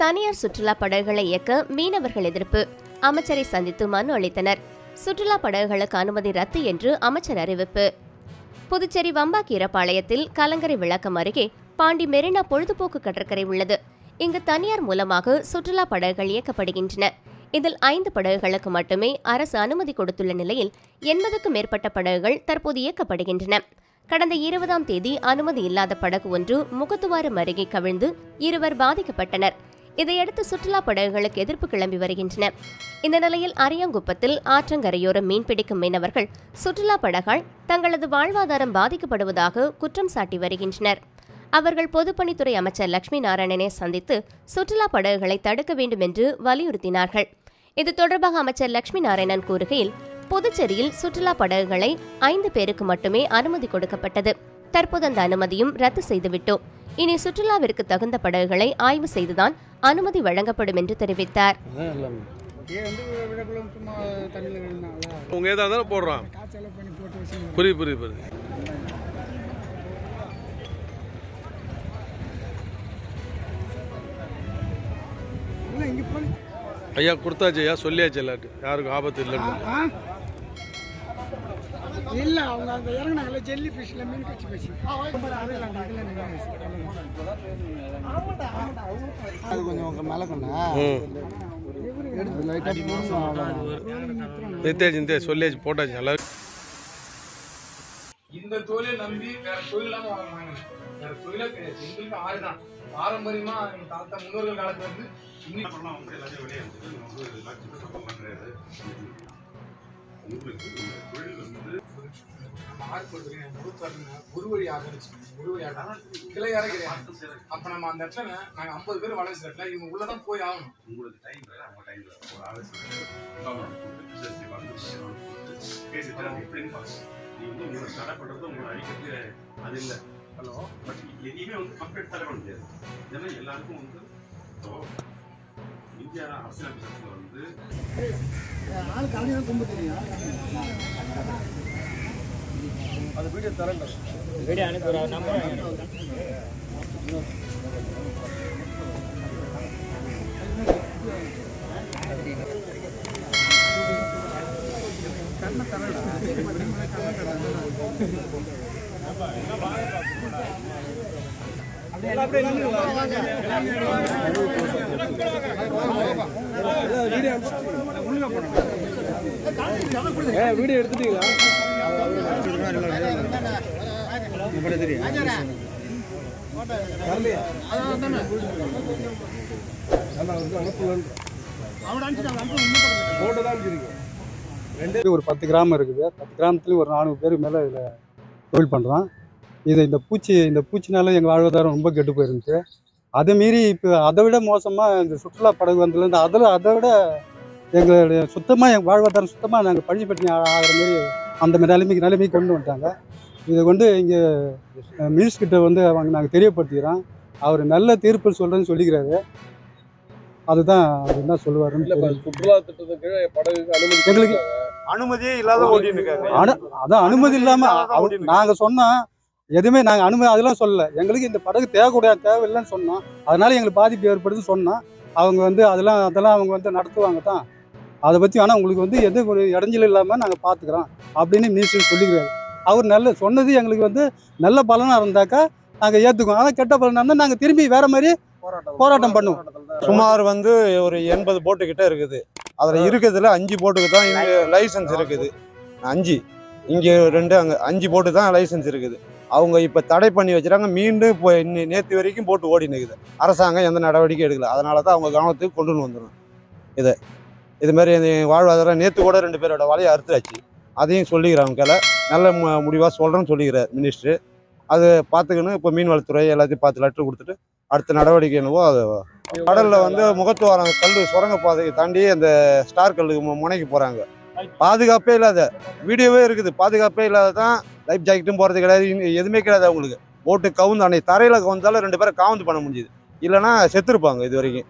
தனியார் சுற்றுலா படகுகளை இயக்க மீனவர்கள் எதிர்ப்பு. அமைச்சரை சந்தித்து மனு அளித்தனர். சுற்றுலா படகுகளுக்கு அனுமதி ரத்து என்று அமைச்சர் அறிவிப்பு. புதுச்சேரி வம்பாக்கீரப்பாளையத்தில் கலங்கரை விளக்கம் அருகே பாண்டி மெரினா பொழுதுபோக்கு கடற்கரை உள்ளது. இங்கு தனியார் மூலமாக சுற்றுலா படகுகள் இயக்கப்படுகின்றன. இதில் ஐந்து படகுகளுக்கு மட்டுமே அரசு அனுமதி கொடுத்துள்ள நிலையில் எண்பதுக்கும் மேற்பட்ட படகுகள் தற்போது இயக்கப்படுகின்றன. கடந்த இருபதாம் தேதி அனுமதி இல்லாத படகு ஒன்று முகத்துவாரம் அருகே கவிழ்ந்து இருவர் பாதிக்கப்பட்டனர். இதையடுத்து சுற்றுலா படகுகளுக்கு எதிர்ப்பு கிளம்பி வருகின்றன இந்த நிலையில் அரியாங்குப்பத்தில் ஆற்றங்கரையோரம் மீன்பிடிக்கும் மீனவர்கள் சுற்றுலா படகால் தங்களது வாழ்வாதாரம் பாதிக்கப்படுவதாக குற்றம் சாட்டி வருகின்றனர். அவர்கள் பொதுப்பணித்துறை அமைச்சர் லட்சுமி நாராயணனை சந்தித்து சுற்றுலா படகுகளை தடுக்க வேண்டும் என்று வலியுறுத்தினார்கள். இது தொடர்பாக அமைச்சர் லட்சுமி நாராயணன் கூறுகையில் புதுச்சேரியில் சுற்றுலா படகுகளை ஐந்து பேருக்கு மட்டுமே அனுமதி கொடுக்கப்பட்டது. தற்போது அந்த அனுமதியும் ரத்து செய்துவிட்டோம். இனி சுற்றுலாவிற்கு தகுந்த படகுகளை ஆய்வு செய்துதான் அனுமதி வழங்கப்படும் என்று தெரிவித்தார். உங்க ஏதா இருந்தாலும் போடுறான் ஐயா கொடுத்தாச்சு ஐயா சொல்லியாச்சு எல்லாட்டு யாருக்கும் ஆபத்து இல்லைன்னு. இல்லை அவங்க அந்த இறங்கினாங்கல்ல ஜெல்லி ஃபிஷ்ல மீன் கட்சி பேசி. அது கொஞ்சம் மேலே கொண்டா? நித்யா சொல்லியாச்சு போட்டாச்சு நல்லா இந்த தொழிலை நம்பி வேற தொழில் இல்லாம வாங்கினாங்க வேற தொழிலே கிடையாது. எங்களுக்கு ஆறு தான். பாரம்பரியமா எங்க தாத்தா முன்னோர்கள் காலத்துல இருந்து இன்னைக்கு பண்ணலாம் எல்லாத்தையும் வெளியே இருந்தது நம்ம வந்து எல்லாத்தையும் சப்போர்ட் பண்ணுறது உங்களுக்கு இந்த தொழில் வந்து நம்ம ஆறு கொடுத்துருக்கேன் முழுத்தாருங்க ஒரு வழி ஆரம்பிச்சு ஒரு வழி ஆட்டம் கிளை கிடையாது அப்ப நம்ம அந்த இடத்துல நாங்க ஐம்பது பேர் வளர்ச்சி இடத்துல இவங்க உள்ளதான் போய் ஆகணும். உங்களுக்கு டைம் வேறு அவங்க டைம் வேறு ஒரு ஆலோசனை பேசிட்டு அது எப்படின்னு பார்க்கணும் நீ வந்து உங்களை தடை பண்ணுறது உங்களை அழிக்கிறது அது இல்லை. ஹலோ? பட் எதையுமே வந்து கம்ப்ளீட் தடை பண்ண முடியாது. ஏன்னா எல்லாருக்கும் வந்து இந்தியா அரசியல் சட்டத்தில் வந்து ஆள் கலைஞர் ரொம்ப தெரியும் அது வீடியோ தரேன் வீடியோ எடுத்துட்டீங்களா? ஒரு பத்து கிராமம் இருக்குது. பத்து கிராமத்துலேயும் ஒரு நானூறு பேருக்கு மேலே இதில் தொழில் பண்ணுறோம் இது இந்த பூச்சி இந்த பூச்சினால எங்கள் வாழ்வாதாரம் ரொம்ப கெட்டு போயிருந்துச்சு. அதை மீறி இப்போ அதை விட மோசமாக இந்த சுற்றுலா படகு வந்ததுலேருந்து அதில் அதை விட எங்களுடைய சுத்தமாக எங்கள் வாழ்வாதாரம் சுத்தமாக நாங்கள் பழி பட்டினி ஆகிற மாரி அந்த நிலைமைக்கு நிலைமைக்கு கொண்டு வந்துட்டாங்க. இதை கொண்டு இங்கே மினிஸ் கிட்ட வந்து அவங்க நாங்கள் தெரியப்படுத்திக்கிறோம். அவர் நல்ல தீர்ப்பு சொல்கிறேன்னு சொல்லிக்கிறாரு. அதுதான் அவர் என்ன சொல்லுவாருன்னு. சுற்றுலா திட்டத்துக்கு அனுமதி எங்களுக்கு அனுமதியே இல்லாத அனு அதான் அனுமதி இல்லாம அதான் அவ- ஓட்டிட்டு நாங்க சொன்னோம் எதுவுமே நாங்க அனுமதி அதெல்லாம் சொல்லல. எங்களுக்கு இந்த படகு தேவைக்கூடாது தேவையில்லைன்னு சொன்னோம். அதனால எங்களுக்கு பாதிப்பு ஏற்படுது சொன்னோம். அவங்க வந்து அதெல்லாம் அதெல்லாம் அவங்க வந்து நடத்துவாங்க தான். அதை பத்தி ஆனா உங்களுக்கு வந்து எந்த ஒரு இடைஞ்சல் இல்லாம நாங்க பாத்துக்கிறோம். அப்படின்னு மினிஸ்டர் சொல்லிக்கிறாரு. அவர் நல்ல சொன்னது எங்களுக்கு வந்து நல்ல பலனா இருந்தாக்கா நாங்க ஏத்துக்குவோம். ஆனா கெட்ட பலனா இருந்தா நாங்க திரும்பி வேற மாதிரி போராட்டம் பண்ணுவோம். சுமார் வந்து ஒரு எண்பது போட்டு கிட்ட இருக்குது. அதில் இருக்கிறதுல அஞ்சு போட்டுக்கு தான் இங்கே லைசன்ஸ் இருக்குது. அஞ்சு. இங்கே ரெண்டு அங்கே அஞ்சு போட்டு தான் லைசன்ஸ் இருக்குது. அவங்க இப்போ தடை பண்ணி வச்சுறாங்க மீண்டும் இப்போ இன்னி நேற்று வரைக்கும் போட்டு ஓடி நிற்குது அரசாங்கம் எந்த நடவடிக்கை எடுக்கல. அதனால தான் அவங்க கவனத்துக்கு கொண்டு வந்துடணும் இதை. இது மாதிரி இந்த வாழ்வாதாரம் நேற்று கூட ரெண்டு பேரோட வலையை அறுத்தாச்சு அதையும் சொல்லிக்கிறாங்க கேல. நல்ல மு- முடிவாக சொல்கிறேன்னு சொல்லிக்கிறார் மினிஸ்ட்ரு அது பார்த்துக்கணும் இப்போ மீன்வளத்துறை எல்லாத்தையும் பார்த்து லெட்டர் கொடுத்துட்டு அடுத்த நடவடிக்கை என்னவோ அது. கடலில் வந்து முகத்துவாரம் கல் சுரங்க பாதையை தாண்டி அந்த ஸ்டார் கல்லுக்கு மு- முனைக்கு போகிறாங்க பாதுகாப்பே இல்லாத வீடியோவே இருக்குது. பாதுகாப்பே இல்லாத தான் லைஃப் ஜாக்கெட்டும் போகிறது கிடையாது. எதுவுமே கிடையாது அவங்களுக்கு. போட்டு கவுந்து அன்னைக்கு தரையில் கவுந்தாலும் ரெண்டு பேரும் காவந்து பண்ண முடியுது இல்லைன்னா செத்துருப்பாங்க இது வரைக்கும்.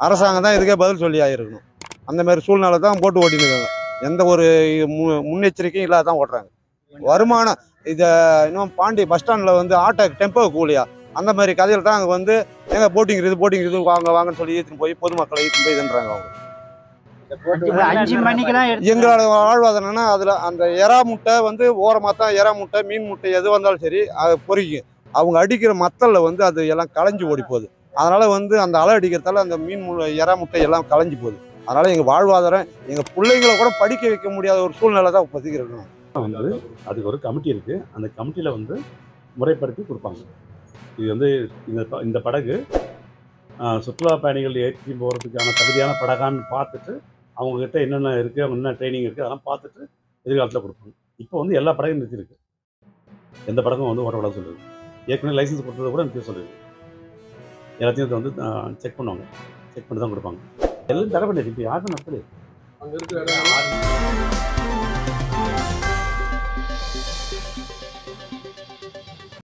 அரசாங்கம் தான் இதுக்கே பதில் சொல்லி ஆயிருக்கணும் அந்த மாதிரி சூழ்நிலை தான் போட்டு ஓட்டின்னு இருக்காங்க. எந்த ஒரு மு- முன்னெச்சரிக்கையும் இல்லாத தான் ஓட்டுறாங்க. வருமானம் இதை இன்னும் பாண்டி பஸ் ஸ்டாண்டில் வந்து ஆட்டோ டெம்போ கூலியா? அந்த மாதிரி கதையில் தான் அங்கே வந்து எங்க போட்டிங் இருக்குது போட்டிங் இருக்குது வாங்க வாங்கன்னு சொல்லி ஏற்றின்னு போய் பொதுமக்களை ஏற்றின்னு போய் இதுன்றாங்க அவங்க. எங்களோட வாழ்வாதாரம்னா அதில் அந்த எறா முட்டை வந்து ஓரமாக தான் எறா முட்டை மீன் முட்டை எது வந்தாலும் சரி அது பொறிக்கும். அவங்க அடிக்கிற மத்தல்ல வந்து அது எல்லாம் களைஞ்சு ஓடி போகுது. அதனால வந்து அந்த அலை அடிக்கிறதால அந்த மீன் எறா முட்டை எல்லாம் களைஞ்சு போகுது. அதனால எங்கள் வாழ்வாதாரம் எங்கள் பிள்ளைங்களை கூட படிக்க வைக்க முடியாத ஒரு சூழ்நிலை தான் இப்போதைக்கு இருக்கணும் வந்து அதுக்கு ஒரு கமிட்டி இருக்குது அந்த கமிட்டியில் வந்து முறைப்படுத்தி கொடுப்பாங்க. இது வந்து இந்த இந்த படகு சுற்றுலா பயணிகள் ஏற்றி போகிறதுக்கான தகுதியான படகான்னு பார்த்துட்டு அவங்கக்கிட்ட என்னென்ன இருக்குது அவங்க என்ன ட்ரைனிங் இருக்குது அதெல்லாம் பார்த்துட்டு எதிர்காலத்தில் கொடுப்பாங்க. இப்போ வந்து எல்லா படகும் நிறுத்திருக்கு எந்த படகும் வந்து ஓட்டப்படாத சொல்லுது. ஏற்கனவே லைசன்ஸ் கொடுத்ததை கூட நிறுத்த சொல்லுது. எல்லாத்தையும் வந்து செக் பண்ணுவாங்க. செக் பண்ணி தான் கொடுப்பாங்க. எல்லாம் தடை பண்ணிருக்கு. இப்போ யாருக்கும் நடத்தலை அங்க இருக்கிற